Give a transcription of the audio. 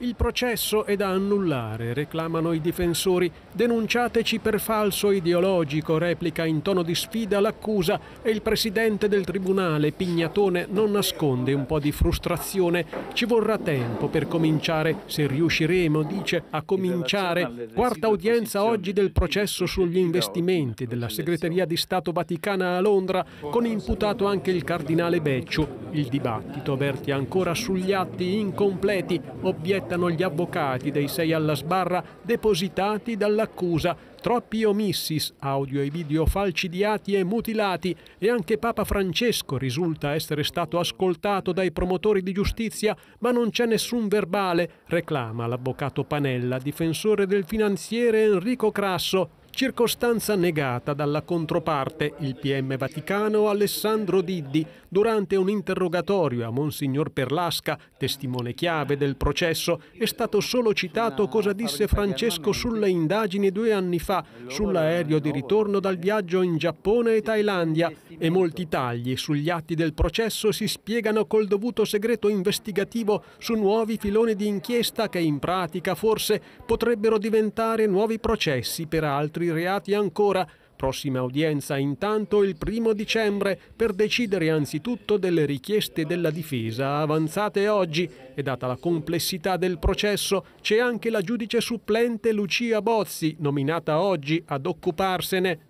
Il processo è da annullare, reclamano i difensori. Denunciateci per falso ideologico, replica in tono di sfida l'accusa e il presidente del tribunale, Pignatone, non nasconde un po' di frustrazione. Ci vorrà tempo per cominciare, se riusciremo, dice, a cominciare. Quarta udienza oggi del processo sugli investimenti della Segreteria di Stato Vaticana a Londra, con imputato anche il cardinale Becciu. Il dibattito verte ancora sugli atti incompleti, obiettano gli avvocati dei sei alla sbarra depositati dall'accusa. Troppi omissis, audio e video falcidiati e mutilati e anche Papa Francesco risulta essere stato ascoltato dai promotori di giustizia, ma non c'è nessun verbale, reclama l'avvocato Panella, difensore del finanziere Enrico Crasso, circostanza negata dalla controparte, il PM Vaticano Alessandro Diddi, durante un interrogatorio a Monsignor Perlasca, testimone chiave del processo, è stato solo citato cosa disse Francesco sulle indagini due anni fa sull'aereo di ritorno dal viaggio in Giappone e Thailandia e molti tagli sugli atti del processo si spiegano col dovuto segreto investigativo su nuovi filoni di inchiesta che in pratica forse potrebbero diventare nuovi processi per altri reati ancora. Prossima udienza intanto il primo dicembre per decidere anzitutto delle richieste della difesa avanzate oggi. E data la complessità del processo c'è anche la giudice supplente Lucia Bozzi nominata oggi ad occuparsene